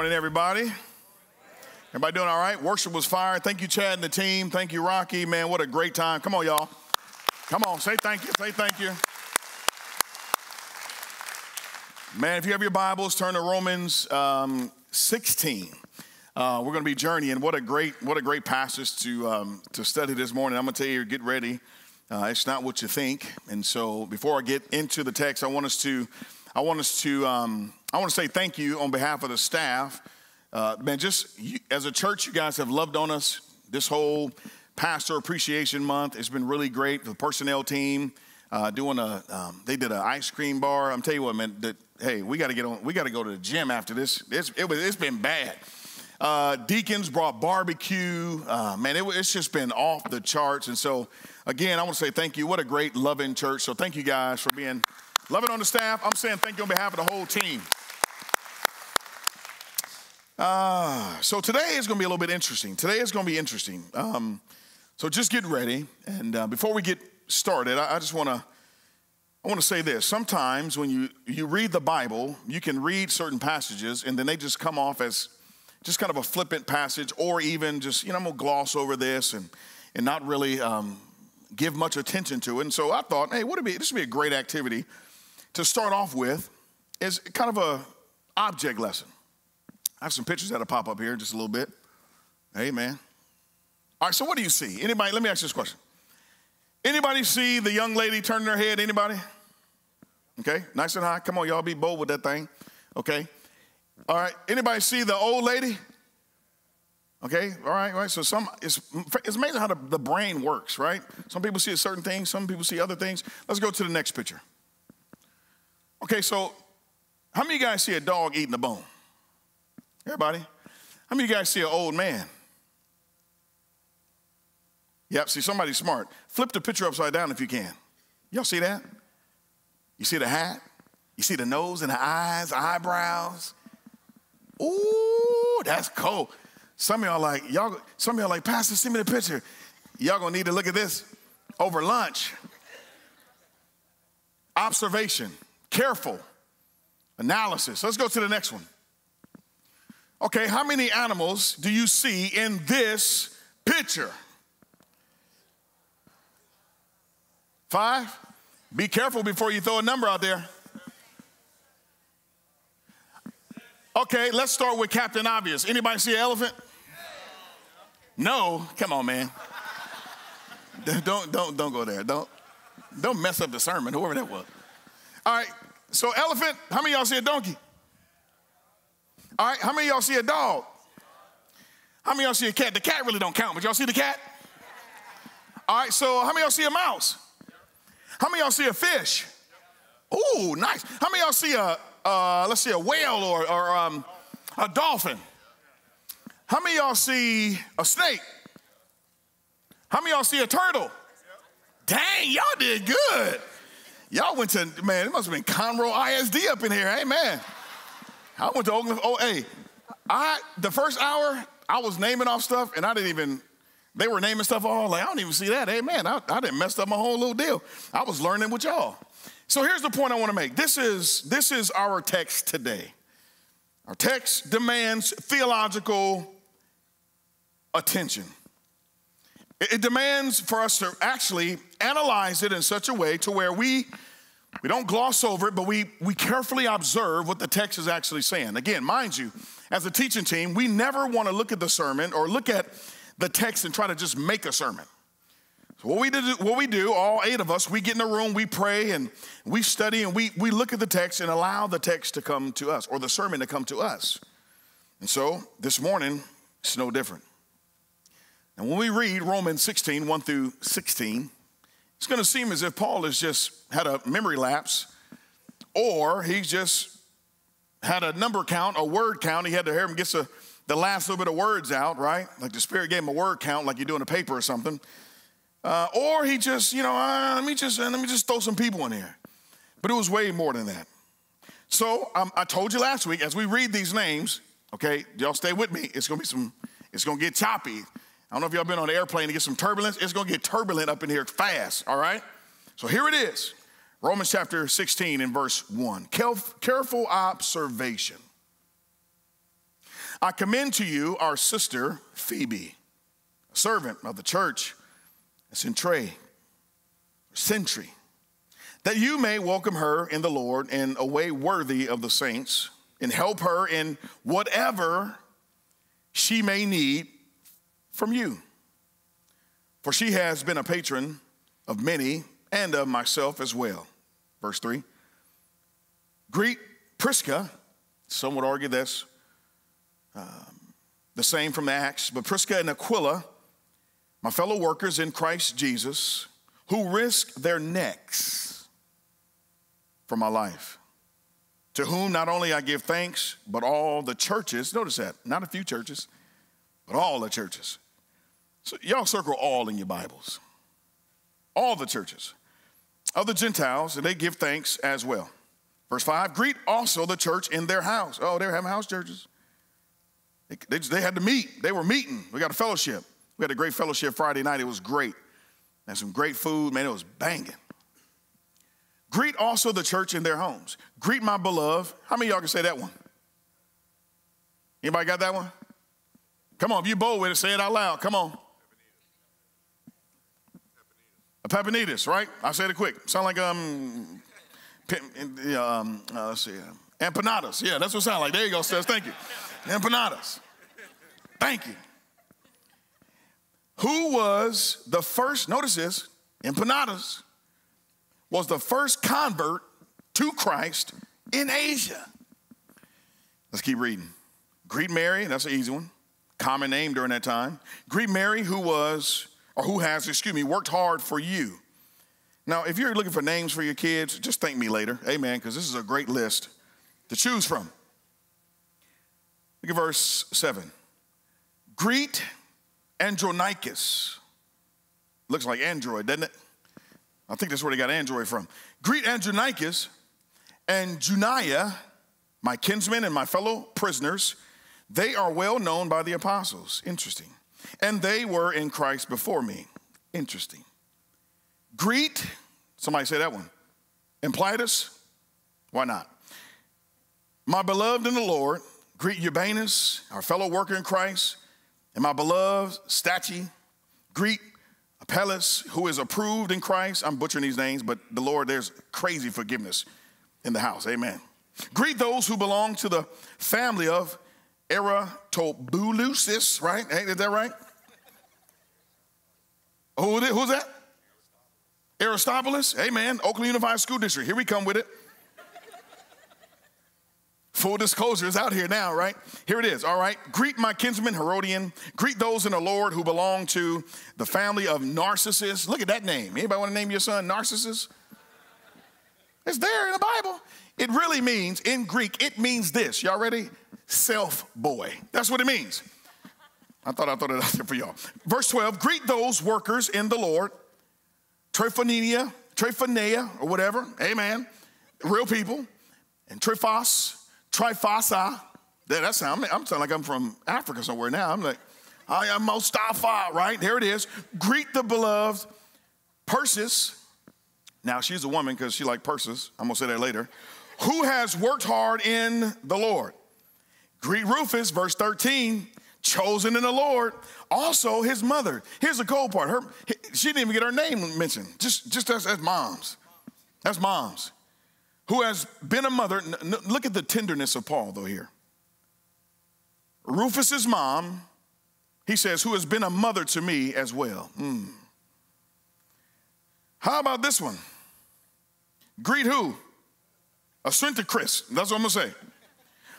morning, everybody. Everybody doing all right? Worship was fire. Thank you, Chad and the team. Thank you, Rocky. Man, what a great time. Come on, y'all. Come on, say thank you. Say thank you. Man, if you have your Bibles, turn to Romans um, 16. Uh, we're going to be journeying. What a great, what a great passage to um, to study this morning. I'm going to tell you, get ready. Uh, it's not what you think. And so, before I get into the text, I want us to, I want us to, um, I want to say thank you on behalf of the staff. Uh, man, just you, as a church, you guys have loved on us this whole Pastor Appreciation Month. It's been really great. The personnel team uh, doing a, um, they did an ice cream bar. I'm telling you what, man. That, hey, we got to get on. We got to go to the gym after this. It's, it was, it's been bad. Uh, deacons brought barbecue. Uh, man, it, it's just been off the charts. And so, again, I want to say thank you. What a great, loving church. So, thank you guys for being loving on the staff. I'm saying thank you on behalf of the whole team. Uh, so today is going to be a little bit interesting. Today is going to be interesting. Um, so just get ready. And uh, before we get started, I, I just want to I want to say this. Sometimes when you you read the Bible, you can read certain passages, and then they just come off as just kind of a flippant passage, or even just you know I'm gonna gloss over this and and not really um, give much attention to it. And so I thought, hey, would be this would be a great activity to start off with? Is kind of a object lesson. I have some pictures that'll pop up here in just a little bit. Amen. All right, so what do you see? Anybody, let me ask you this question. Anybody see the young lady turning her head? Anybody? Okay, nice and high. Come on, y'all be bold with that thing. Okay. All right, anybody see the old lady? Okay, all right, all right. So some it's, it's amazing how the, the brain works, right? Some people see a certain things, some people see other things. Let's go to the next picture. Okay, so how many guys see a dog eating a bone? Everybody? How many of you guys see an old man? Yep, see, somebody's smart. Flip the picture upside down if you can. Y'all see that? You see the hat? You see the nose and the eyes, eyebrows? Ooh, that's cold. Some of y'all like, y'all, some of y'all like, Pastor, send me the picture. Y'all gonna need to look at this over lunch. Observation, careful, analysis. Let's go to the next one. Okay, how many animals do you see in this picture? Five? Be careful before you throw a number out there. Okay, let's start with Captain Obvious. Anybody see an elephant? No? Come on, man. Don't don't don't go there. Don't don't mess up the sermon, whoever that was. All right, so elephant, how many y'all see a donkey? All right, how many y'all see a dog? How many y'all see a cat? The cat really don't count, but y'all see the cat? All right, so how many y'all see a mouse? How many y'all see a fish? Ooh, nice. How many y'all see a, uh, let's see, a whale or, or um, a dolphin? How many y'all see a snake? How many y'all see a turtle? Dang, y'all did good. Y'all went to, man, it must have been Conroe ISD up in here. Amen. I went to Oakland. Oh, hey, I the first hour I was naming off stuff, and I didn't even. They were naming stuff all like I don't even see that. Hey man, I, I didn't mess up my whole little deal. I was learning with y'all. So here's the point I want to make. This is this is our text today. Our text demands theological attention. It, it demands for us to actually analyze it in such a way to where we we don't gloss over it, but we, we carefully observe what the text is actually saying. Again, mind you, as a teaching team, we never want to look at the sermon or look at the text and try to just make a sermon. So what we do, what we do, all eight of us, we get in a room, we pray, and we study, and we, we look at the text and allow the text to come to us, or the sermon to come to us. And so this morning, it's no different. And when we read Romans 16, 1 through 16, it's going to seem as if Paul has just had a memory lapse, or he's just had a number count, a word count. He had to hear him get the, last little bit of words out, right? Like the Spirit gave him a word count, like you're doing a paper or something. Uh, or he just, you know, uh, let me just uh, let me just throw some people in here. But it was way more than that. So um, I told you last week, as we read these names, okay, y'all stay with me. It's gonna be some, it's gonna get choppy. I don't know if y'all been on an airplane to get some turbulence. It's going to get turbulent up in here fast, all right? So here it is Romans chapter 16 and verse 1. Careful observation. I commend to you our sister Phoebe, a servant of the church, a centray, sentry, that you may welcome her in the Lord in a way worthy of the saints, and help her in whatever she may need from you. For she has been a patron of many and of myself as well. Verse 3 Greet Prisca. Some would argue that's um, the same from the Acts, but Prisca and Aquila, my fellow workers in Christ Jesus, who risked their necks for my life. To whom not only I give thanks, but all the churches, notice that, not a few churches, but all the churches. So y'all circle all in your Bibles. All the churches of the Gentiles, and they give thanks as well. Verse 5 Greet also the church in their house. Oh, they were having house churches. They, they, they, had to meet. They were meeting. We got a fellowship. We had a great fellowship Friday night. It was great. And some great food. Man, it was banging. Greet also the church in their homes. Greet my beloved. How many y'all can say that one? Anybody got that one? Come on, if you bold with it, say it out loud. Come on. Papanitas, right? I said it quick. Sound like um, um uh, let's see, uh, empanadas. Yeah, that's what it sounds like. There you go, says. Thank you. Empanadas. Thank you. Who was the first? Notice this. Empanadas was the first convert to Christ in Asia. Let's keep reading. Greet Mary, that's an easy one. Common name during that time. Greet Mary, who was or who has, excuse me, worked hard for you. Now, if you're looking for names for your kids, just thank me later. Amen, because this is a great list to choose from. Look at verse 7. Greet Andronicus. Looks like Android, doesn't it? I think that's where they got Android from. Greet Andronicus and Junia, my kinsmen and my fellow prisoners. They are well known by the apostles. Interesting and they were in Christ before me. Interesting. Greet, somebody say that one. Ampliatus, why not? My beloved in the Lord, greet Urbanus, our fellow worker in Christ, and my beloved Stachys, greet Apelles, who is approved in Christ. I'm butchering these names, but the Lord, there's crazy forgiveness in the house. Amen. Greet those who belong to the family of Aristobulus, right? Is that right? Who, who's that? Aristobulus, amen. Oakland Unified School District. Here we come with it. Full disclosure is out here now, right? Here it is, all right. Greet my kinsman Herodion. Greet those in the Lord who belong to the family of Narcissus. Look at that name. Anybody want to name your son Narcissus? It's there in the Bible. It really means, in Greek, it means this. Y'all ready? self boy. That's what it means. I thought I thought it out there for y'all. Verse 12, greet those workers in the Lord, Tryphonia, Tryphonia, or whatever, amen, real people, and Tryphos, Tryphasa. That, that sound, I'm sounding like I'm from Africa somewhere now. I'm like, I am Mustafa, right? There it is. Greet the beloved Persis. Now, she's a woman because she like purses. I'm going to say that later. Who has worked hard in the Lord. Greet Rufus, verse 13, chosen in the Lord. Also, his mother. Here's the cold part. Her, she didn't even get her name mentioned. Just, just as, as moms. That's moms. Who has been a mother. Look at the tenderness of Paul, though, here. Rufus's mom, he says, who has been a mother to me as well. Mm. How about this one? Greet who? A Chris. That's what I'm gonna say.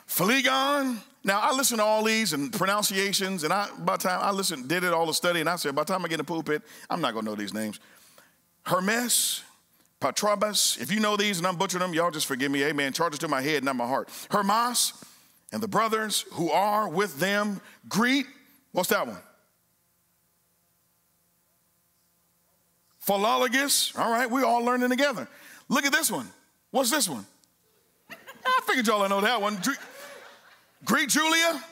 Phlegon. Now I listen to all these and pronunciations, and I by the time I listened, did it all the study, and I said, by the time I get in the pulpit, I'm not gonna know these names. Hermes, Patrobas. If you know these and I'm butchering them, y'all just forgive me. Amen. Charges to my head, not my heart. Hermas and the brothers who are with them greet. What's that one? Philologus. All right, we all learning together. Look at this one. What's this one? I figured y'all know that one. Greet Julia,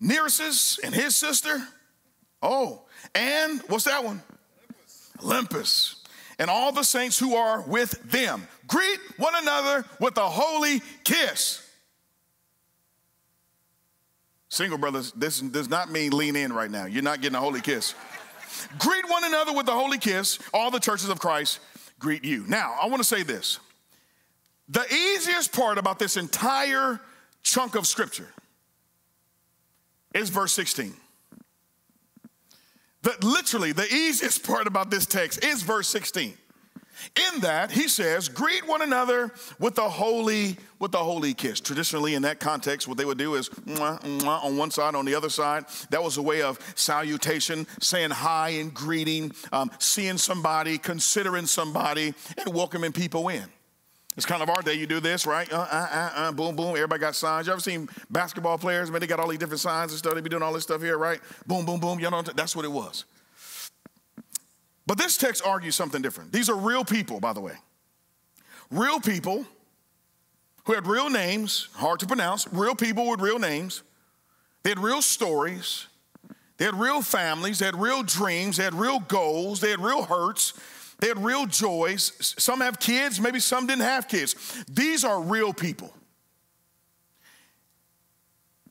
Nereus and his sister. Oh, and what's that one? Olympas. And all the saints who are with them. Greet one another with a holy kiss. Single brothers, this does not mean lean in right now. You're not getting a holy kiss. greet one another with a holy kiss. All the churches of Christ greet you. Now, I want to say this. The easiest part about this entire chunk of scripture is verse 16. The, literally, the easiest part about this text is verse 16. In that, he says, greet one another with a holy, with a holy kiss. Traditionally, in that context, what they would do is mwah, mwah, on one side, on the other side. That was a way of salutation, saying hi and greeting, um, seeing somebody, considering somebody, and welcoming people in. It's kind of our day. You do this, right? Uh, uh, uh, uh, boom, boom. Everybody got signs. You ever seen basketball players? Man, they got all these different signs and stuff. They be doing all this stuff here, right? Boom, boom, boom. You know, that's what it was. But this text argues something different. These are real people, by the way. Real people who had real names, hard to pronounce, real people with real names. They had real stories. They had real families. They had real dreams. They had real goals. They had real hurts. They had real joys. Some have kids, maybe some didn't have kids. These are real people.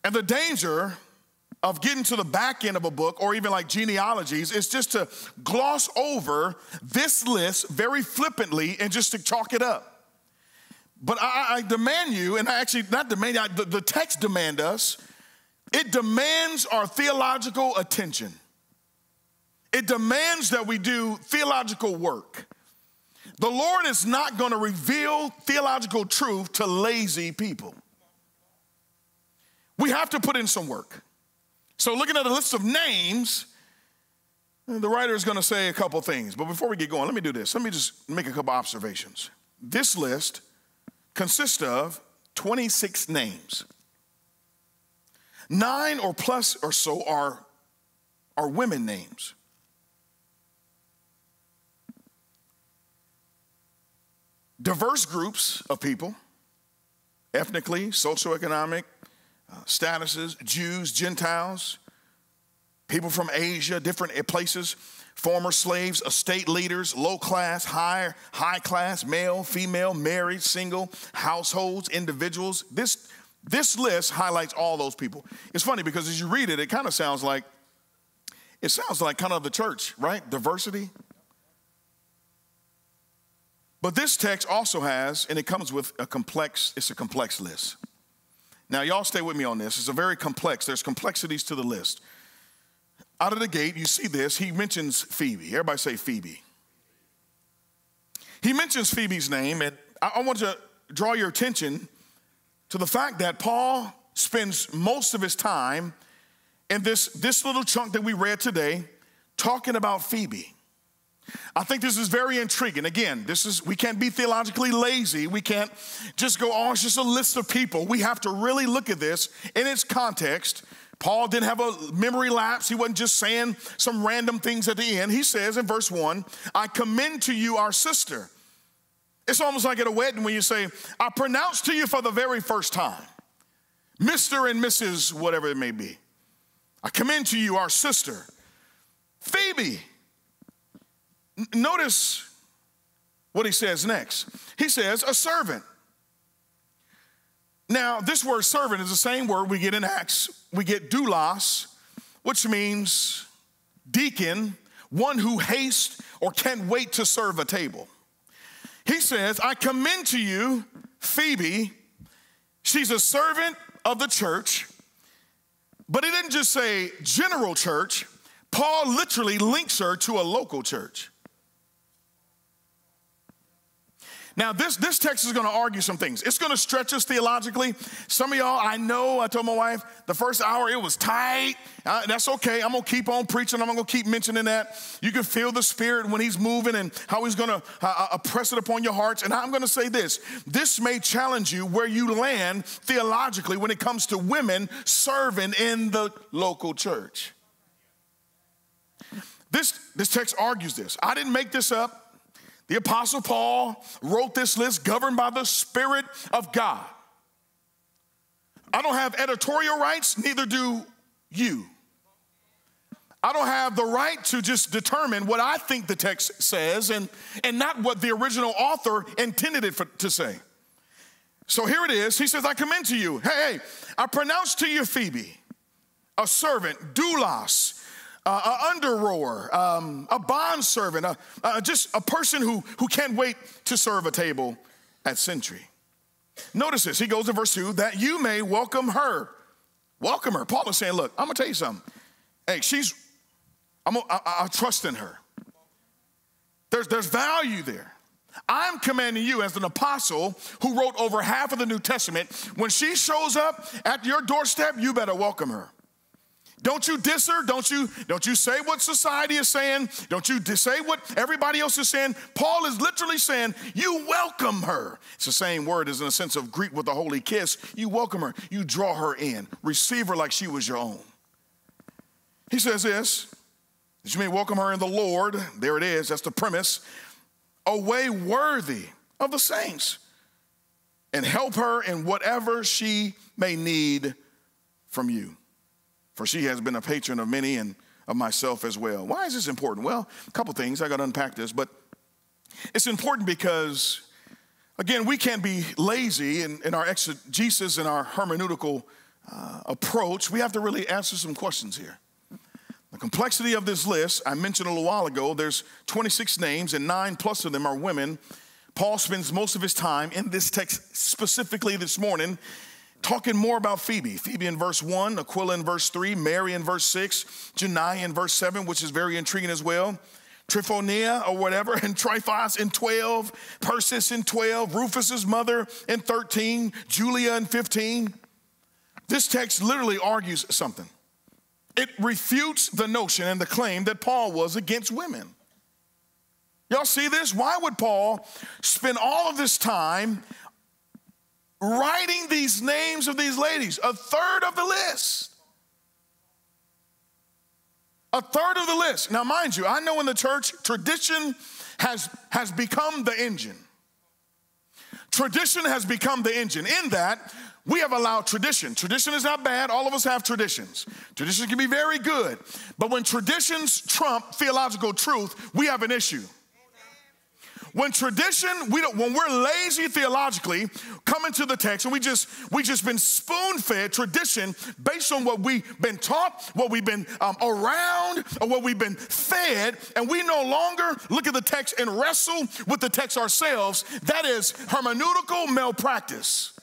And the danger of getting to the back end of a book or even like genealogies is just to gloss over this list very flippantly and just to chalk it up. But I, I demand you, and I actually not demand, I, the, the text demand us, it demands our theological attention. It demands that we do theological work. The Lord is not going to reveal theological truth to lazy people. We have to put in some work. So, looking at a list of names, the writer is going to say a couple things. But before we get going, let me do this. Let me just make a couple observations. This list consists of 26 names. Nine or plus or so are, are women names. Diverse groups of people, ethnically, socioeconomic, uh, statuses, Jews, Gentiles, people from Asia, different places, former slaves, estate leaders, low class, high, high class, male, female, married, single, households, individuals. This, this list highlights all those people. It's funny because as you read it, it kind of sounds like, it sounds like kind of the church, right? Diversity. But this text also has, and it comes with a complex, it's a complex list. Now, y'all stay with me on this. It's a very complex, there's complexities to the list. Out of the gate, you see this, he mentions Phoebe. Everybody say Phoebe. He mentions Phoebe's name, and I, want to draw your attention to the fact that Paul spends most of his time in this, this little chunk that we read today talking about Phoebe. I think this is very intriguing. Again, this is we can't be theologically lazy. We can't just go, oh, it's just a list of people. We have to really look at this in its context. Paul didn't have a memory lapse. He wasn't just saying some random things at the end. He says in verse 1, I commend to you our sister. It's almost like at a wedding when you say, I pronounce to you for the very first time, Mr. and Mrs., whatever it may be. I commend to you our sister, Phoebe Notice what he says next. He says, a servant. Now, this word servant is the same word we get in Acts. We get doulos, which means deacon, one who hastes or can't wait to serve a table. He says, I commend to you Phoebe. She's a servant of the church, but he didn't just say general church. Paul literally links her to a local church. Now, this, this text is going to argue some things. It's going to stretch us theologically. Some of y'all, I know, I told my wife the first hour it was tight. Uh, that's okay. I'm going to keep on preaching. I'm going to keep mentioning that. You can feel the Spirit when He's moving and how He's going to uh, uh, press it upon your hearts. And I'm going to say this this may challenge you where you land theologically when it comes to women serving in the local church. This, this text argues this. I didn't make this up. The Apostle Paul wrote this list governed by the Spirit of God. I don't have editorial rights, neither do you. I don't have the right to just determine what I think the text says and, and not what the original author intended it for, to say. So here it is. He says, I commend to you. Hey, hey, I pronounce to you Phoebe, a servant, doulos, uh, an under rower, um, a bond servant, uh, uh, just a person who, who can't wait to serve a table at Century. Notice this. He goes to verse 2 that you may welcome her. Welcome her. Paul is saying, Look, I'm going to tell you something. Hey, she's, I'm, I, I trust in her. There's, there's value there. I'm commanding you as an apostle who wrote over half of the New Testament, when she shows up at your doorstep, you better welcome her. Don't you diss her. Don't you, don't you say what society is saying. Don't you say what everybody else is saying. Paul is literally saying, you welcome her. It's the same word as in a sense of Greek with a holy kiss. You welcome her. You draw her in. Receive her like she was your own. He says this, you may welcome her in the Lord. There it is. That's the premise. A way worthy of the saints. And help her in whatever she may need from you for she has been a patron of many and of myself as well. Why is this important? Well, a couple things. I got to unpack this, but it's important because, again, we can't be lazy in, in our exegesis and our hermeneutical uh, approach. We have to really answer some questions here. The complexity of this list, I mentioned a little while ago, there's 26 names, and nine plus of them are women. Paul spends most of his time in this text, specifically this morning, talking more about Phoebe. Phoebe in verse 1, Aquila in verse 3, Mary in verse 6, Junia in verse 7, which is very intriguing as well. Tryphonia or whatever, and Tryphos in 12, Persis in 12, Rufus's mother in 13, Julia in 15. This text literally argues something. It refutes the notion and the claim that Paul was against women. Y'all see this? Why would Paul spend all of this time writing these names of these ladies, a third of the list. A third of the list. Now, mind you, I know in the church, tradition has, has become the engine. Tradition has become the engine. In that, we have allowed tradition. Tradition is not bad. All of us have traditions. Tradition can be very good. But when traditions trump theological truth, we have an issue. When tradition, we don't, when we're lazy theologically, coming to the text and we just we just been spoon fed tradition based on what we've been taught, what we've been um, around, or what we've been fed, and we no longer look at the text and wrestle with the text ourselves. That is hermeneutical malpractice.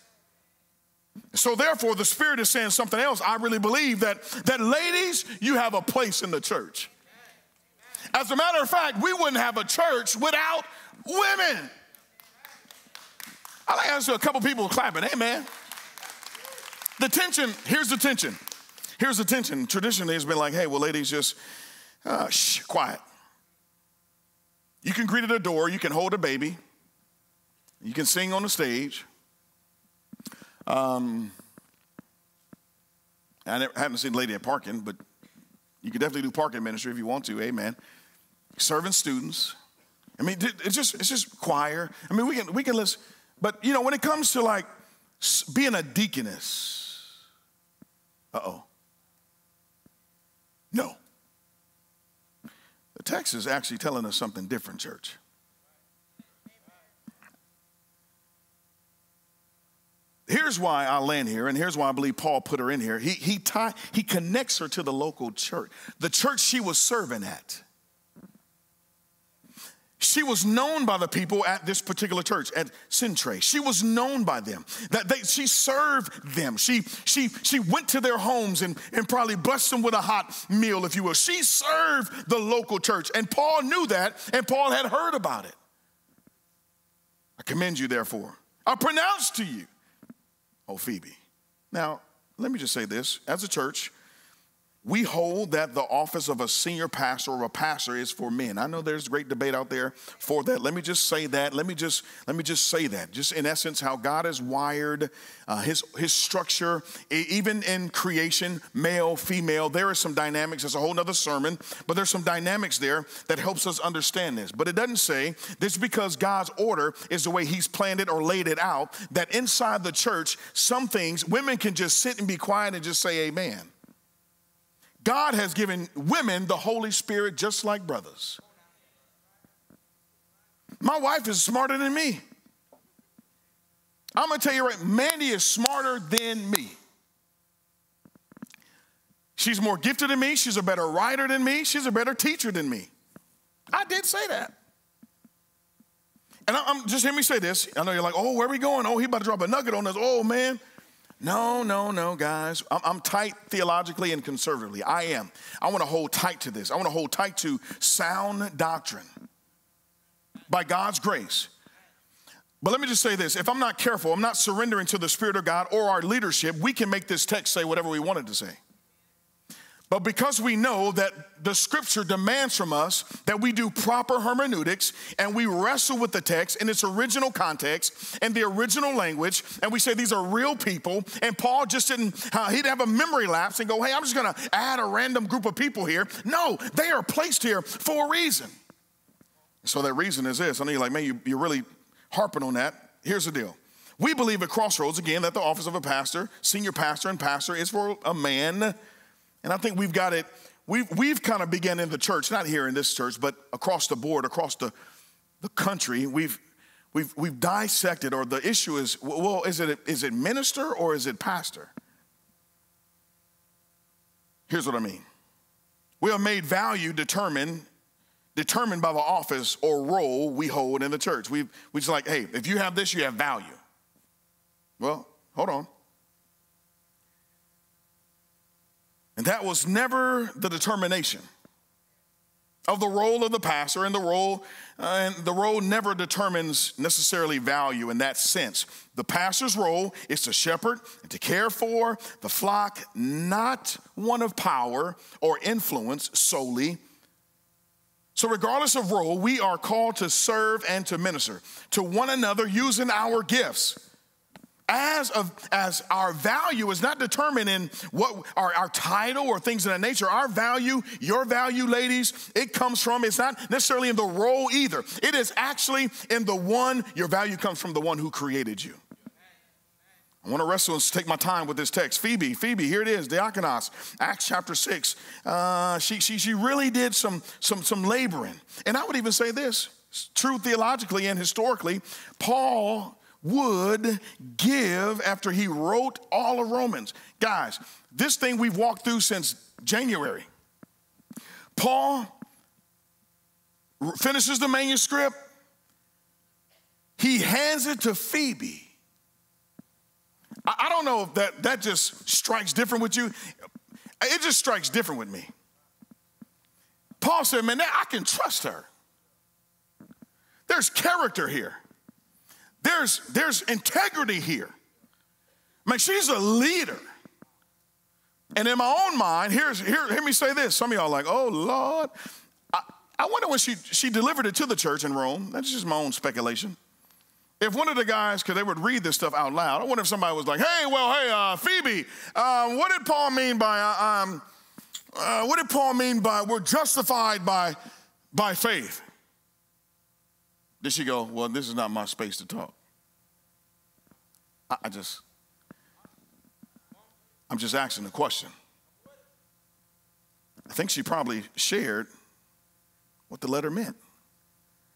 So therefore, the Spirit is saying something else. I really believe that that ladies, you have a place in the church. As a matter of fact, we wouldn't have a church without women. I like to see a couple people clapping. Man. The tension, here's the tension. Here's the tension. Traditionally, it's been like, hey, well, ladies, just uh, shh, quiet. You can greet at a door, you can hold a baby, you can sing on the stage. Um, I never, haven't seen a lady at parking, but you can definitely do parking ministry if you want to. Amen. Serving students. I mean, it's just it's just choir. I mean, we can we can list, but you know, when it comes to like being a deaconess, uh oh, no. The text is actually telling us something different, church. Here's why I land here, and here's why I believe Paul put her in here. He, he, tie, he connects her to the local church, the church she was serving at. She was known by the people at this particular church at Centre. She was known by them. That they, she served them. She, she, she went to their homes and, and probably blessed them with a hot meal, if you will. She served the local church. And Paul knew that, and Paul had heard about it. I commend you, therefore. I pronounce to you, oh, Phoebe. Now, let me just say this as a church, we hold that the office of a senior pastor or a pastor is for men. I know there's great debate out there for that. Let me just say that. Let me just let me just say that. Just in essence, how God has wired uh, his his structure, even in creation, male, female. There are some dynamics. It's a whole other sermon, but there's some dynamics there that helps us understand this. But it doesn't say this because God's order is the way He's planned it or laid it out. That inside the church, some things women can just sit and be quiet and just say Amen. God has given women the Holy Spirit just like brothers. My wife is smarter than me. I'm gonna tell you right, Mandy is smarter than me. She's more gifted than me. She's a better writer than me. She's a better teacher than me. I did say that. And I'm just hear me say this. I know you're like, oh, where are we going? Oh, he about to drop a nugget on us. Oh, man. No, no, no, guys. I'm, I'm, tight theologically and conservatively. I am. I want to hold tight to this. I want to hold tight to sound doctrine by God's grace. But let me just say this if I'm not careful, I'm not surrendering to the Spirit of God or our leadership, we can make this text say whatever we wanted to say. But because we know that the scripture demands from us that we do proper hermeneutics and we wrestle with the text in its original context and the original language, and we say these are real people, and Paul just didn't, uh, he didn't have a memory lapse and go, hey, I'm just gonna add a random group of people here. No, they are placed here for a reason. So that reason is this. I know you're like, man, you, you're really harping on that. Here's the deal. We believe at Crossroads, again, that the office of a pastor, senior pastor, and pastor is for a man and I think we've got it, we've, we've kind of begun in the church, not here in this church, but across the board, across the, the country, we've, we've, we've dissected, or the issue is, well, is it, is it minister or is it pastor? Here's what I mean. We have made value determined determined by the office or role we hold in the church. We we just like, hey, if you have this, you have value. Well, hold on. And that was never the determination of the role of the pastor, and the role, uh, and the role never determines necessarily value in that sense. The pastor's role is to shepherd and to care for the flock, not one of power or influence solely. So, regardless of role, we are called to serve and to minister to one another using our gifts as of as our value is not determined in what our, our title or things of that nature. Our value, your value, ladies, it comes from, it's not necessarily in the role either. It is actually in the one, your value comes from the one who created you. I want to wrestle and take my time with this text. Phoebe, Phoebe, here it is, Diakonos, Acts chapter 6. Uh, she, she, she really did some, some, some laboring. And I would even say this true theologically and historically, Paul would give after he wrote all of Romans. Guys, this thing we've walked through since January. Paul finishes the manuscript, he hands it to Phoebe. I, don't know if that, that just strikes different with you. It just strikes different with me. Paul said, Man, I can trust her. There's character here. There's, there's integrity here. I mean, she's a leader. And in my own mind, here's, here, hear me say this. Some of y'all like, oh, Lord. I, I wonder when she, she delivered it to the church in Rome. That's just my own speculation. If one of the guys, because they would read this stuff out loud, I wonder if somebody was like, hey, well, hey, uh, Phoebe, um, what did Paul mean by, uh, um, uh, what did Paul mean by we're justified by, by faith? Did she go, Well, this is not my space to talk? I, I just, I'm just asking the question. I think she probably shared what the letter meant.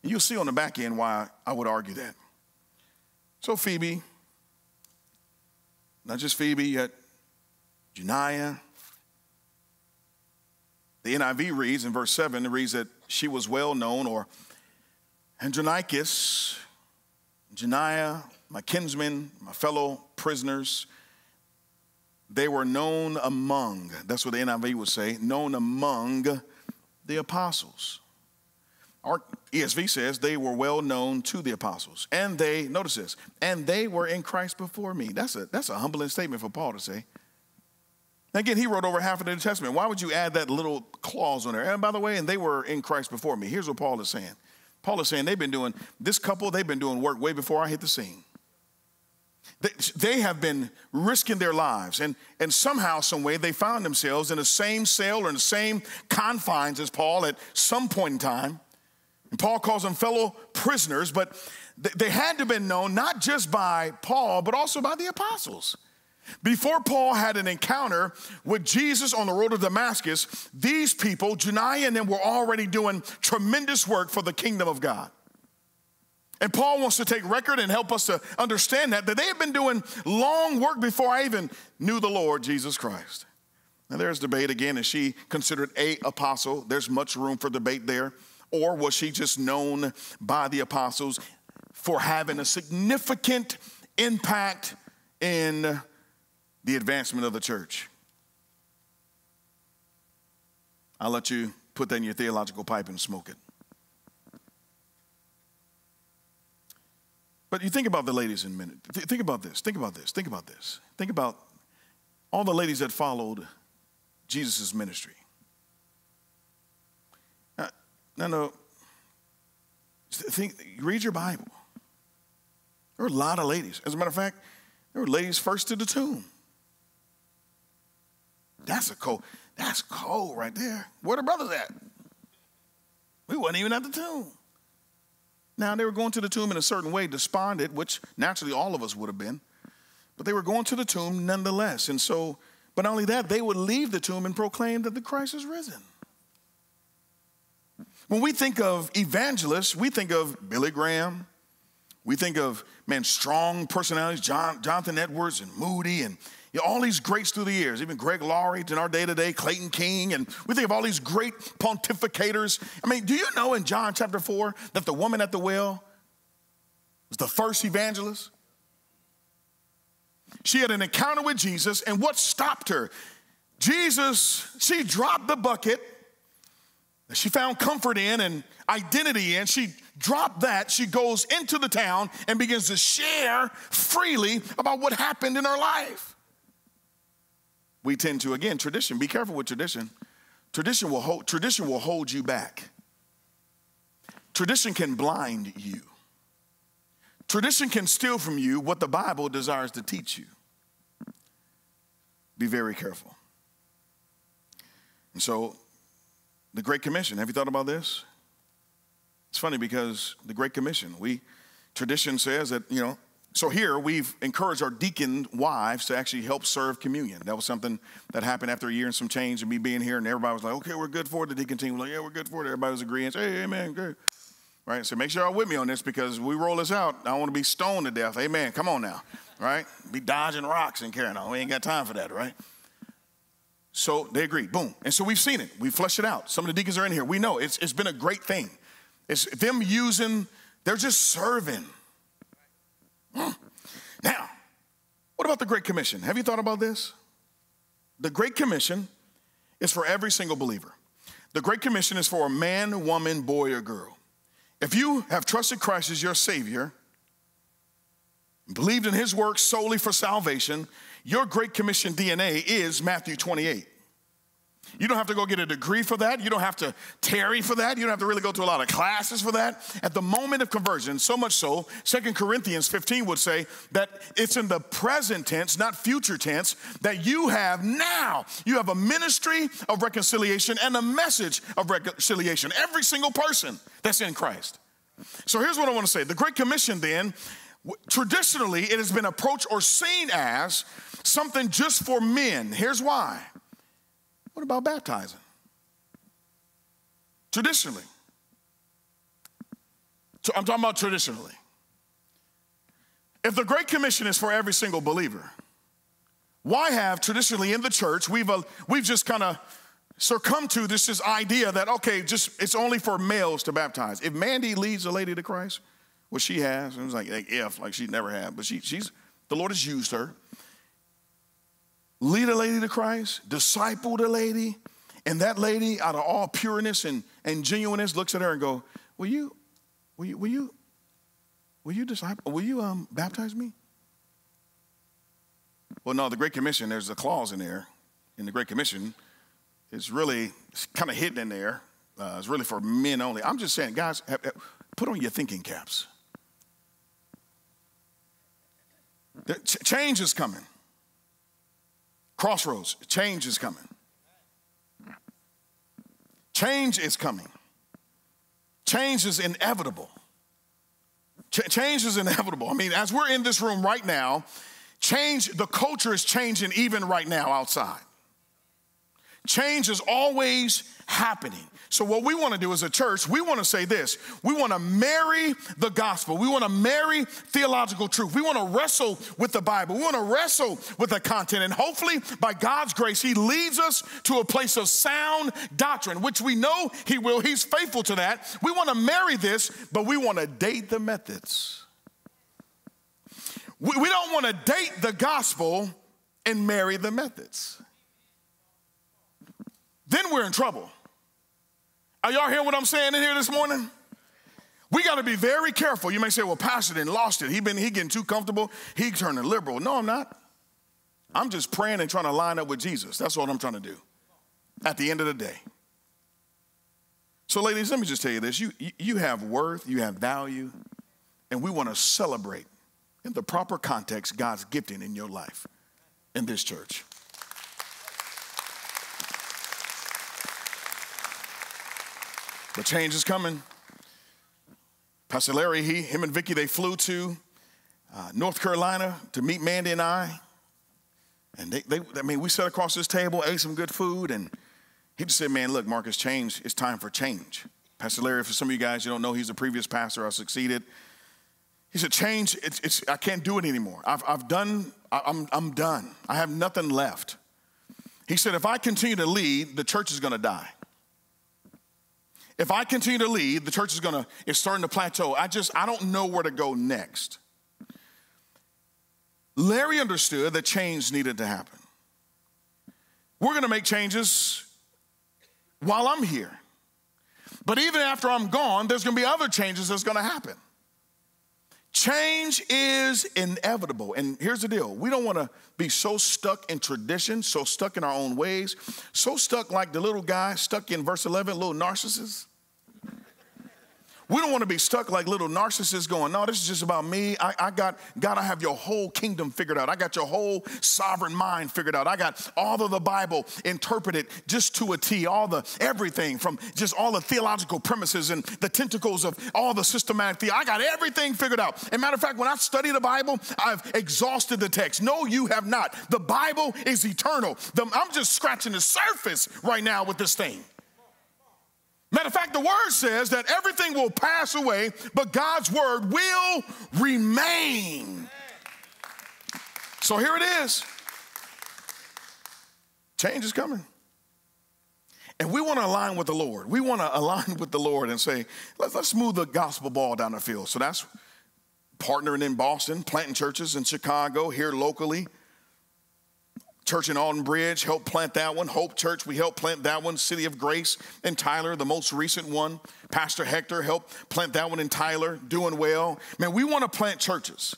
And you'll see on the back end why I would argue that. So, Phoebe, not just Phoebe, yet Janiah. The NIV reads in verse 7, it reads that she was well known or Andronicus, Janiah, my kinsmen, my fellow prisoners, they were known among, that's what the NIV would say, known among the apostles. Our ESV says they were well known to the apostles. And they, notice this, and they were in Christ before me. That's a, that's a humbling statement for Paul to say. Again, he wrote over half of the New Testament. Why would you add that little clause on there? And by the way, and they were in Christ before me. Here's what Paul is saying Paul is saying they've been doing, this couple, they've been doing work way before I hit the scene. They, they have been risking their lives, and, and somehow, some way, they found themselves in the same cell or in the same confines as Paul at some point in time. And Paul calls them fellow prisoners, but they had to have been known not just by Paul, but also by the apostles. Before Paul had an encounter with Jesus on the road to Damascus, these people, Janiah and them, were already doing tremendous work for the kingdom of God. And Paul wants to take record and help us to understand that, that they had been doing long work before I even knew the Lord Jesus Christ. Now, there's debate again. Is she considered a apostle? There's much room for debate there. Or was she just known by the apostles for having a significant impact in the advancement of the church? I'll let you put that in your theological pipe and smoke it. But you think about the ladies in a minute. Think about this. Think about this. Think about this. Think about all the ladies that followed Jesus' ministry. Now, now, no, think, read your Bible. There were a lot of ladies. As a matter of fact, there were ladies first to the tomb. That's a cold, that's cold right there. Where the brothers at? We wasn't even at the tomb. Now, they were going to the tomb in a certain way, despondent, which naturally all of us would have been. But they were going to the tomb nonetheless. And so, but not only that, they would leave the tomb and proclaim that the Christ is risen. When we think of evangelists, we think of Billy Graham. We think of, man, strong personalities, John, Jonathan Edwards and Moody and you know, all these greats through the years, even Greg Laurie in our day to day, Clayton King, and we think of all these great pontificators. I mean, do you know in John chapter 4 that the woman at the well was the first evangelist? She had an encounter with Jesus, and what stopped her? Jesus, she dropped the bucket that she found comfort in and identity in. She dropped that. She goes into the town and begins to share freely about what happened in her life we tend to, again, tradition, be careful with tradition. Tradition will hold, tradition will hold you back. Tradition can blind you. Tradition can steal from you what the Bible desires to teach you. Be very careful. And so, the Great Commission, have you thought about this? It's funny because the Great Commission, we tradition says that, you know, so here we've encouraged our deacon wives to actually help serve communion. That was something that happened after a year and some change and me being here, and everybody was like, okay, we're good for it. The deacon team was like, yeah, we're good for it. Everybody was agreeing. Hey, amen, good. Right? So make sure y'all with me on this because we roll this out. I want to be stoned to death. Amen. Come on now. Right? Be dodging rocks and carrying on. We ain't got time for that, right? So they agreed. Boom. And so we've seen it. We flushed it out. Some of the deacons are in here. We know it's, it's been a great thing. It's them using, they're just serving. Now, what about the Great Commission? Have you thought about this? The Great Commission is for every single believer. The Great Commission is for a man, woman, boy, or girl. If you have trusted Christ as your Savior, believed in His work solely for salvation, your Great Commission DNA is Matthew 28. You don't have to go get a degree for that. You don't have to tarry for that. You don't have to really go to a lot of classes for that. At the moment of conversion, so much so, Second Corinthians 15 would say that it's in the present tense, not future tense, that you have now. You have a ministry of reconciliation and a message of reconciliation. Every single person that's in Christ. So here's what I want to say. The Great Commission, then, traditionally, it has been approached or seen as something just for men. Here's why what about baptizing? Traditionally. I'm talking about traditionally. If the Great Commission is for every single believer, why have traditionally in the church we've, uh, we've just kind of succumbed to this, this idea that, okay, just it's only for males to baptize. If Mandy leads a lady to Christ, well, she has, and it was like, like if, like she never had, but she, she's, the Lord has used her lead a lady to Christ, disciple the lady, and that lady, out of all pureness and, and genuineness, looks at her and go, Will you, will you, will you, will you disciple, will you um, baptize me? Well, no, the Great Commission, there's a clause in there. In the Great Commission, it's really kind of hidden in there. Uh, it's really for men only. I'm just saying, guys, put on your thinking caps. The ch- change is coming. Crossroads, change is coming. Change is coming. Change is inevitable. Ch- change is inevitable. I mean, as we're in this room right now, change, the culture is changing even right now outside. Change is always happening. So, what we want to do as a church, we want to say this we want to marry the gospel, we want to marry theological truth, we want to wrestle with the Bible, we want to wrestle with the content, and hopefully, by God's grace, He leads us to a place of sound doctrine, which we know He will. He's faithful to that. We want to marry this, but we want to date the methods. We, don't want to date the gospel and marry the methods. Then we're in trouble. Are y'all hearing what I'm saying in here this morning? We got to be very careful. You may say, well, Pastor then lost it. He been he getting too comfortable. He turning liberal. No, I'm not. I'm just praying and trying to line up with Jesus. That's what I'm trying to do at the end of the day. So, ladies, let me just tell you this. You, you have worth, you have value, and we want to celebrate in the proper context God's gifting in your life in this church. The change is coming. Pastor Larry, he, him and Vicky, they flew to uh, North Carolina to meet Mandy and I. And they, they, I mean, we sat across this table, ate some good food, and he just said, man, look, Marcus, change, it's time for change. Pastor Larry, for some of you guys, you don't know, he's a previous pastor. I succeeded. He said, change, it's, it's, I can't do it anymore. I've, I've done, I'm, I'm done. I have nothing left. He said, if I continue to lead, the church is going to die. If I continue to lead, the church is gonna, it's starting to plateau. I just, I don't know where to go next. Larry understood that change needed to happen. We're gonna make changes while I'm here. But even after I'm gone, there's gonna be other changes that's gonna happen. Change is inevitable. And here's the deal we don't wanna be so stuck in tradition, so stuck in our own ways, so stuck like the little guy stuck in verse 11, little narcissist. We don't want to be stuck like little narcissists going, no, this is just about me. I, I, got, God, I have your whole kingdom figured out. I got your whole sovereign mind figured out. I got all of the Bible interpreted just to a T, all the everything from just all the theological premises and the tentacles of all the systematic theology. I got everything figured out. And matter of fact, when I study the Bible, I've exhausted the text. No, you have not. The Bible is eternal. The, I'm just scratching the surface right now with this thing. Matter of fact, the word says that everything will pass away, but God's word will remain. So here it is. Change is coming. And we want to align with the Lord. We want to align with the Lord and say, let's, let's move the gospel ball down the field. So that's partnering in Boston, planting churches in Chicago, here locally, Church in Alden Bridge helped plant that one. Hope Church, we helped plant that one. City of Grace in Tyler, the most recent one. Pastor Hector helped plant that one in Tyler, doing well. Man, we want to plant churches.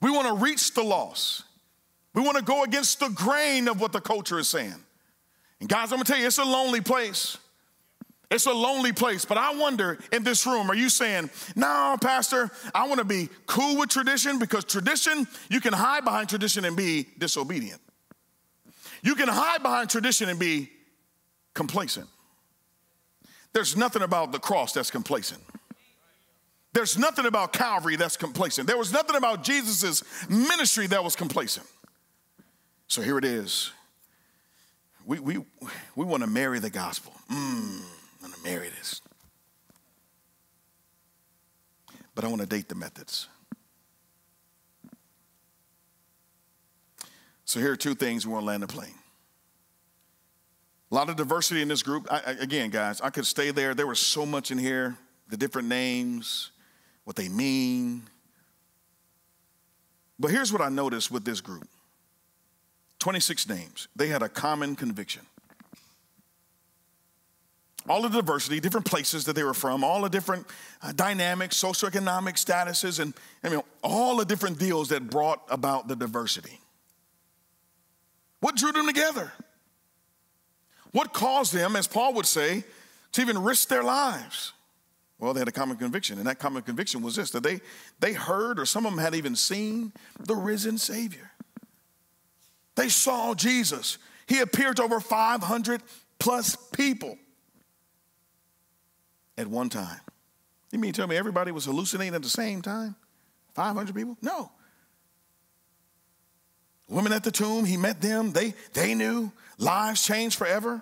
We want to reach the lost. We want to go against the grain of what the culture is saying. And guys, I'm gonna tell you, it's a lonely place. It's a lonely place, but I wonder in this room, are you saying, no, Pastor, I wanna be cool with tradition because tradition, you can hide behind tradition and be disobedient. You can hide behind tradition and be complacent. There's nothing about the cross that's complacent. There's nothing about Calvary that's complacent. There was nothing about Jesus' ministry that was complacent. So here it is. We, we, we want to marry the gospel. Mm, I want to marry this. But I want to date the methods. So here are two things we want to land the plane. A lot of diversity in this group. I, I, again, guys, I could stay there. There was so much in here the different names, what they mean. But here's what I noticed with this group 26 names. They had a common conviction. All the diversity, different places that they were from, all the different uh, dynamics, socioeconomic statuses, and I mean, all the different deals that brought about the diversity. What drew them together? What caused them, as Paul would say, to even risk their lives? Well, they had a common conviction, and that common conviction was this that they, they heard, or some of them had even seen, the risen Savior. They saw Jesus. He appeared to over 500 plus people at one time. You mean tell me everybody was hallucinating at the same time? 500 people? No. Women at the tomb, he met them. They, they knew. Lives changed forever.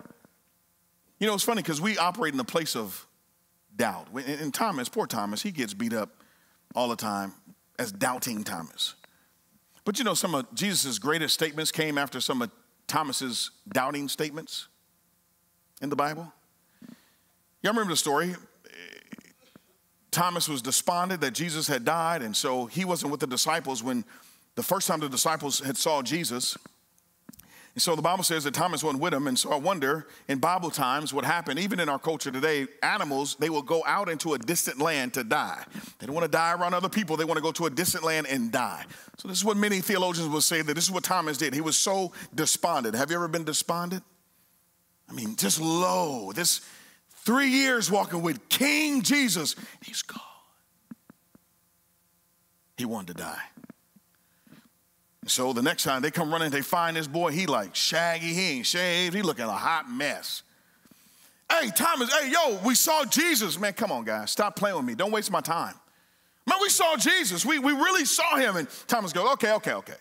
You know, it's funny because we operate in a place of doubt. And Thomas, poor Thomas, he gets beat up all the time as doubting Thomas. But you know, some of Jesus' greatest statements came after some of Thomas's doubting statements in the Bible. Y'all remember the story? Thomas was despondent that Jesus had died, and so he wasn't with the disciples when the first time the disciples had saw Jesus. And so the Bible says that Thomas wasn't with him. And so I wonder in Bible times what happened, even in our culture today, animals, they will go out into a distant land to die. They don't want to die around other people. They want to go to a distant land and die. So this is what many theologians will say that this is what Thomas did. He was so despondent. Have you ever been despondent? I mean, just low. This three years walking with King Jesus, he's gone. He wanted to die. So the next time they come running, they find this boy, he like shaggy, he ain't shaved, he looking a hot mess. Hey, Thomas, hey, yo, we saw Jesus. Man, come on, guys, stop playing with me. Don't waste my time. Man, we saw Jesus. We, we really saw him. And Thomas goes, okay, okay, okay.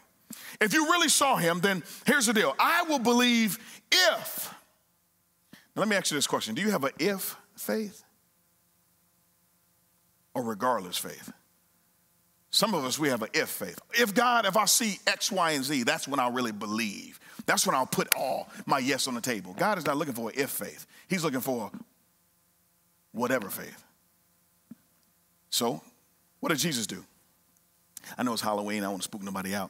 If you really saw him, then here's the deal. I will believe if. Now, let me ask you this question Do you have an if faith or regardless faith? Some of us, we have an if faith. If God, if I see X, Y, and Z, that's when I'll really believe. That's when I'll put all my yes on the table. God is not looking for an if faith, He's looking for whatever faith. So, what did Jesus do? I know it's Halloween, I don't want to spook nobody out.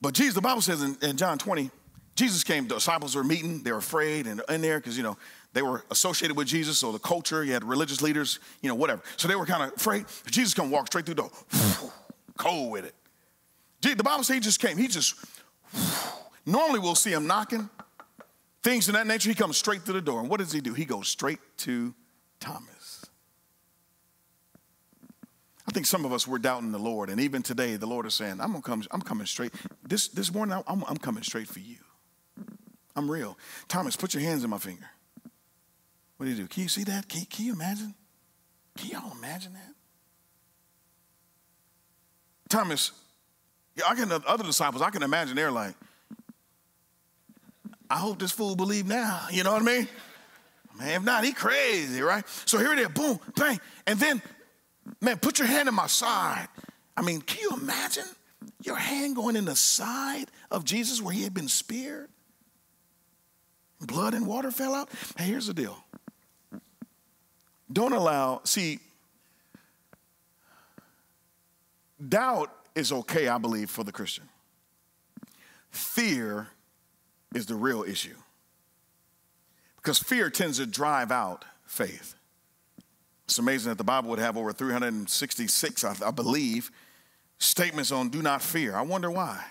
But Jesus, the Bible says in, in John 20, Jesus came, the disciples were meeting, they were afraid and in there because, you know, they were associated with Jesus, so the culture, you had religious leaders, you know, whatever. So they were kind of afraid. Jesus come walk straight through the door, cold with it. The Bible says he just came. He just, normally we'll see him knocking, things of that nature. He comes straight through the door. And what does he do? He goes straight to Thomas. I think some of us were doubting the Lord, and even today, the Lord is saying, "I'm gonna come. I'm coming straight. This this morning, I'm, I'm coming straight for you. I'm real." Thomas, put your hands in my finger. What do you do? Can you see that? Can, can you imagine? Can y'all imagine that? Thomas, I can other disciples, I can imagine they're like, I hope this fool believe now. You know what I mean? Man, if not, he crazy, right? So here it is, boom, bang. And then, man, put your hand in my side. I mean, can you imagine your hand going in the side of Jesus where he had been speared? Blood and water fell out? Hey, here's the deal. Don't allow, see, doubt is okay, I believe, for the Christian. Fear is the real issue. Because fear tends to drive out faith. It's amazing that the Bible would have over 366, I, I believe, statements on do not fear. I wonder why.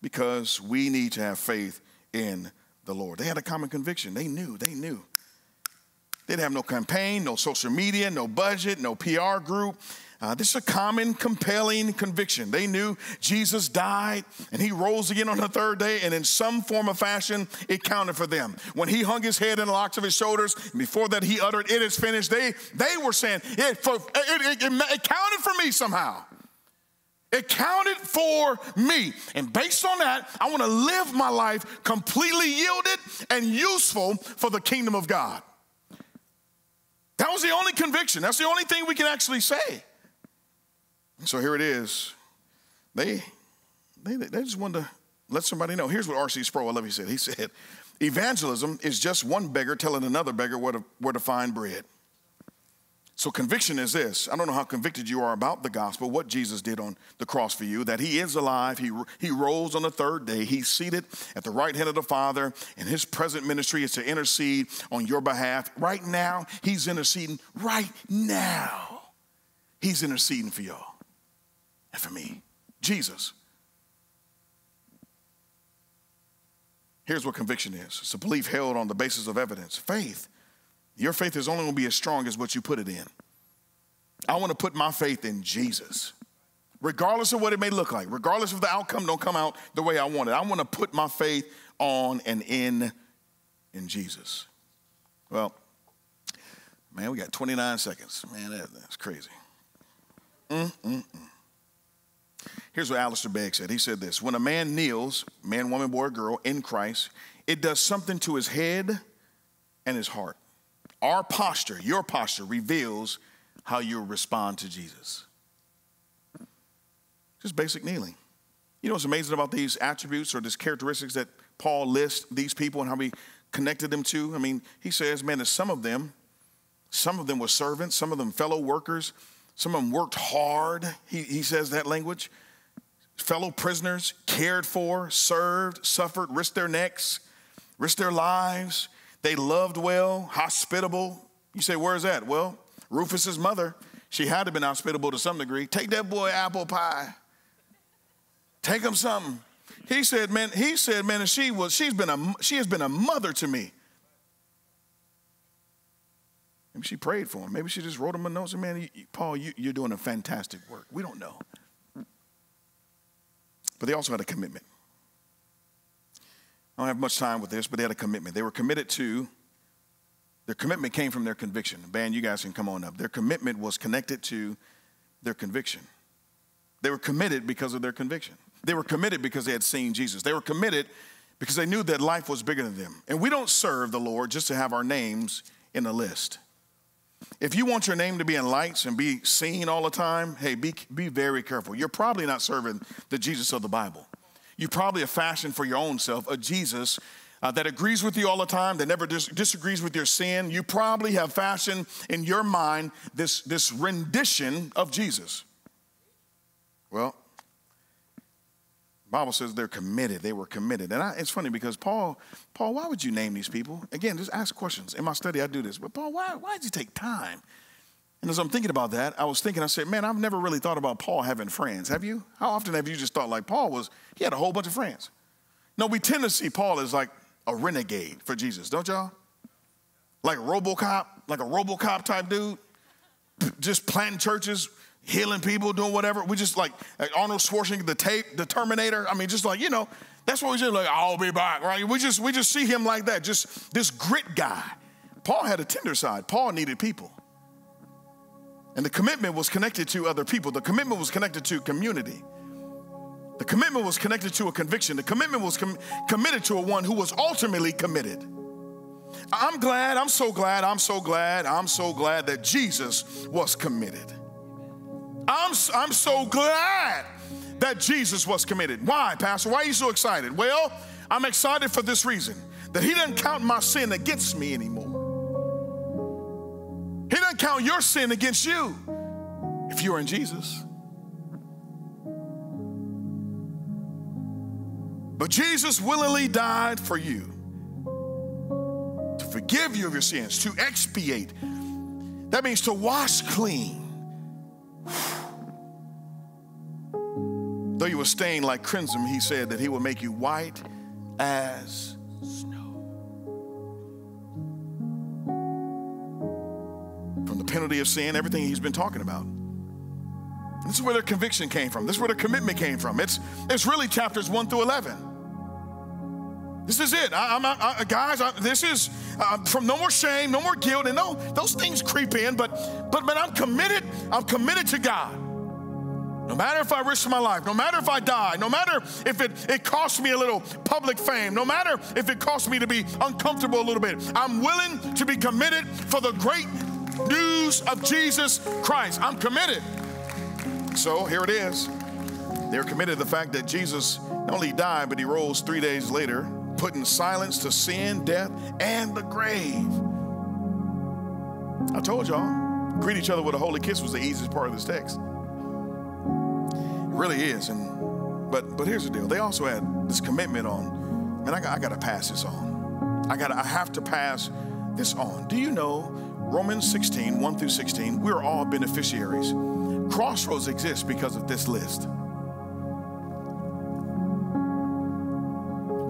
Because we need to have faith in the Lord. They had a common conviction. They knew, they knew. They didn't have no campaign, no social media, no budget, no PR group. Uh, this is a common, compelling conviction. They knew Jesus died and he rose again on the third day, and in some form of fashion, it counted for them. When he hung his head in the locks of his shoulders, before that he uttered, It is finished, they, they were saying, it, for, it, it, it counted for me somehow. It counted for me. And based on that, I want to live my life completely yielded and useful for the kingdom of God. That was the only conviction. That's the only thing we can actually say. So here it is. They, they, they just wanted to let somebody know. Here's what R.C. Sproul, I love he said. He said, evangelism is just one beggar telling another beggar where to, where to find bread. So, conviction is this I don't know how convicted you are about the gospel, what Jesus did on the cross for you, that he is alive, he, he rose on the third day, he's seated at the right hand of the Father, and his present ministry is to intercede on your behalf. Right now, he's interceding. Right now, he's interceding for y'all and for me. Jesus. Here's what conviction is it's a belief held on the basis of evidence. Faith your faith is only going to be as strong as what you put it in. I want to put my faith in Jesus. Regardless of what it may look like, regardless of the outcome don't come out the way I want it. I want to put my faith on and in in Jesus. Well, man, we got 29 seconds. Man, that, that's crazy. Mm-mm-mm. Here's what Alistair Begg said. He said this When a man kneels, man, woman, boy, girl, in Christ, it does something to his head and his heart. Our posture, your posture, reveals how you respond to Jesus. Just basic kneeling. You know what's amazing about these attributes or these characteristics that Paul lists these people and how he connected them to? I mean, he says, man, that some of them, some of them were servants, some of them fellow workers, some of them worked hard. He, he says that language fellow prisoners, cared for, served, suffered, risked their necks, risked their lives. They loved well, hospitable. You say, where's that? Well, Rufus's mother, she had to have been hospitable to some degree. Take that boy apple pie. Take him something. He said, man, he said, man, she was, she's been a, she has been a mother to me. Maybe she prayed for him. Maybe she just wrote him a note and said, man, Paul, you, you're doing a fantastic work. We don't know. But they also had a commitment. I don't have much time with this, but they had a commitment. They were committed to, their commitment came from their conviction. Band, you guys can come on up. Their commitment was connected to their conviction. They were committed because of their conviction. They were committed because they had seen Jesus. They were committed because they knew that life was bigger than them. And we don't serve the Lord just to have our names in a list. If you want your name to be in lights and be seen all the time, hey, be, be very careful. You're probably not serving the Jesus of the Bible. You probably have fashioned for your own self a Jesus uh, that agrees with you all the time, that never dis- disagrees with your sin. You probably have fashioned in your mind this, this rendition of Jesus. Well, Bible says they're committed. They were committed. And I, it's funny because Paul, Paul, why would you name these people? Again, just ask questions. In my study, I do this. But Paul, why, why did you take time? And as I'm thinking about that, I was thinking, I said, man, I've never really thought about Paul having friends. Have you? How often have you just thought like Paul was, he had a whole bunch of friends? No, we tend to see Paul as like a renegade for Jesus, don't y'all? Like a Robocop, like a Robocop type dude, just planting churches, healing people, doing whatever. We just like, like Arnold Schwarzenegger, the tape, the Terminator. I mean, just like, you know, that's what we just like, I'll be back, right? We just we just see him like that, just this grit guy. Paul had a tender side. Paul needed people. And the commitment was connected to other people. The commitment was connected to community. The commitment was connected to a conviction. The commitment was com- committed to a one who was ultimately committed. I'm glad, I'm so glad, I'm so glad, I'm so glad that Jesus was committed. I'm, I'm so glad that Jesus was committed. Why, Pastor? Why are you so excited? Well, I'm excited for this reason that He doesn't count my sin against me anymore. He doesn't count your sin against you if you're in Jesus. But Jesus willingly died for you to forgive you of your sins, to expiate. That means to wash clean Though you were stained like crimson, he said that he will make you white as snow. Penalty of sin, everything he's been talking about. This is where their conviction came from. This is where their commitment came from. It's, it's really chapters 1 through 11. This is it. I, am I, guys, I, this is uh, from no more shame, no more guilt. And no, those things creep in, but, but, but I'm committed. I'm committed to God. No matter if I risk my life, no matter if I die, no matter if it, it costs me a little public fame, no matter if it costs me to be uncomfortable a little bit, I'm willing to be committed for the great news of Jesus Christ. I'm committed. So here it is. They're committed to the fact that Jesus not only died, but he rose three days later putting silence to sin, death, and the grave. I told y'all, greet each other with a holy kiss was the easiest part of this text. It really is. And but but here's the deal. They also had this commitment on, man, I got, I got to pass this on. I gotta I have to pass this on. Do you know Romans 16, 1 through 16, we're all beneficiaries. Crossroads exists because of this list.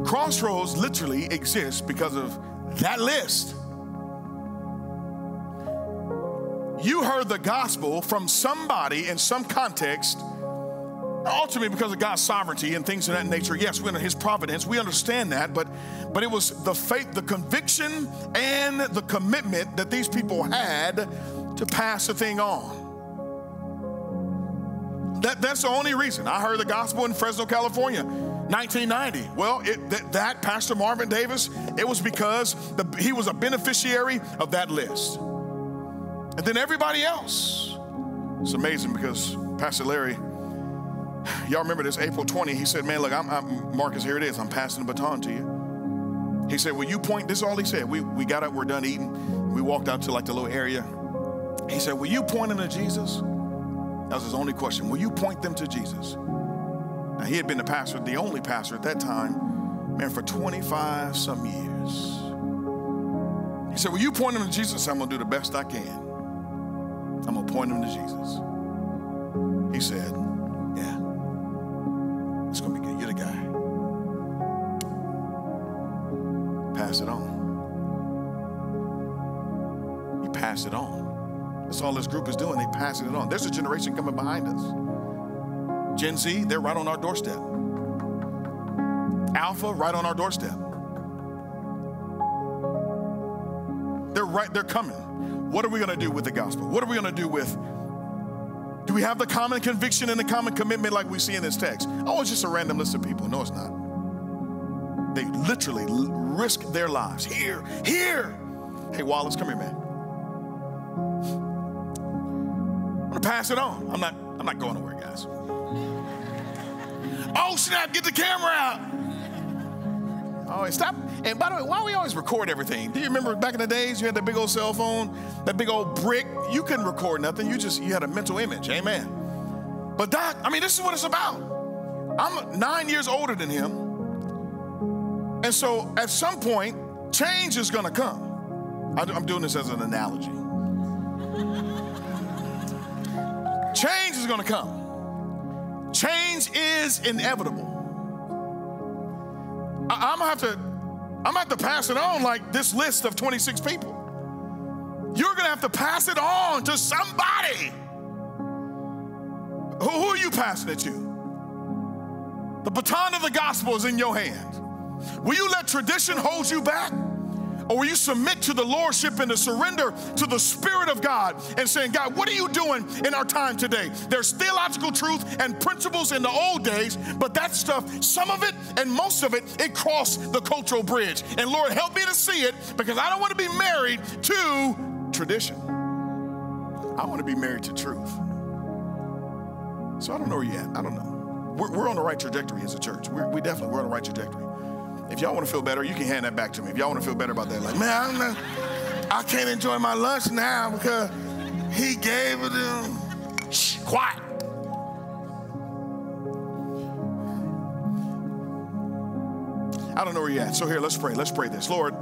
Crossroads literally exists because of that list. You heard the gospel from somebody in some context, ultimately because of God's sovereignty and things of that nature. Yes, we're in His providence. We understand that, but but it was the faith, the conviction, and the commitment that these people had to pass the thing on. That, that's the only reason. I heard the gospel in Fresno, California, 1990. Well, it, that, that, Pastor Marvin Davis, it was because the, he was a beneficiary of that list. And then everybody else. It's amazing because Pastor Larry, y'all remember this April 20, he said, Man, look, I'm, I'm, Marcus, here it is. I'm passing the baton to you. He said, Will you point? This is all he said. We, we got up, we're done eating. We walked out to like the little area. He said, Will you point them to Jesus? That was his only question. Will you point them to Jesus? Now, he had been the pastor, the only pastor at that time, man, for 25 some years. He said, Will you point them to Jesus? I'm going to do the best I can. I'm going to point them to Jesus. He said, Pass it on. You pass it on. That's all this group is doing. They passing it on. There's a generation coming behind us. Gen Z, they're right on our doorstep. Alpha, right on our doorstep. They're right, they're coming. What are we going to do with the gospel? What are we going to do with do we have the common conviction and the common commitment like we see in this text? Oh, it's just a random list of people. No, it's not. They literally risk their lives. Here, here. Hey, Wallace, come here, man. I'm gonna pass it on. I'm not, I'm not going nowhere, guys. Oh, snap, get the camera out. Oh, stop. And by the way, why do we always record everything? Do you remember back in the days you had that big old cell phone, that big old brick? You couldn't record nothing. You just, you had a mental image. Amen. But Doc, I mean, this is what it's about. I'm nine years older than him. And so at some point, change is going to come. I'm doing this as an analogy. Change is going to come. Change is inevitable. I, am gonna have to, I'm gonna have to pass it on like this list of 26 people. You're gonna have to pass it on to somebody. Who, who are you passing it to? The baton of the gospel is in your hand. Will you let tradition hold you back? Or will you submit to the lordship and to surrender to the Spirit of God and saying, God, what are you doing in our time today? There's theological truth and principles in the old days, but that stuff, some of it and most of it, it crossed the cultural bridge. And Lord, help me to see it because I don't want to be married to tradition. I want to be married to truth. So I don't know where you're at. I don't know. We're, we're on the right trajectory as a church. We're, we definitely, we're on the right trajectory. If y'all want to feel better, you can hand that back to me. If y'all want to feel better about that, like, man, I'm not, I can't enjoy my lunch now because he gave it to him. Shh, quiet. I don't know where you're at. So here, let's pray. Let's pray this. Lord,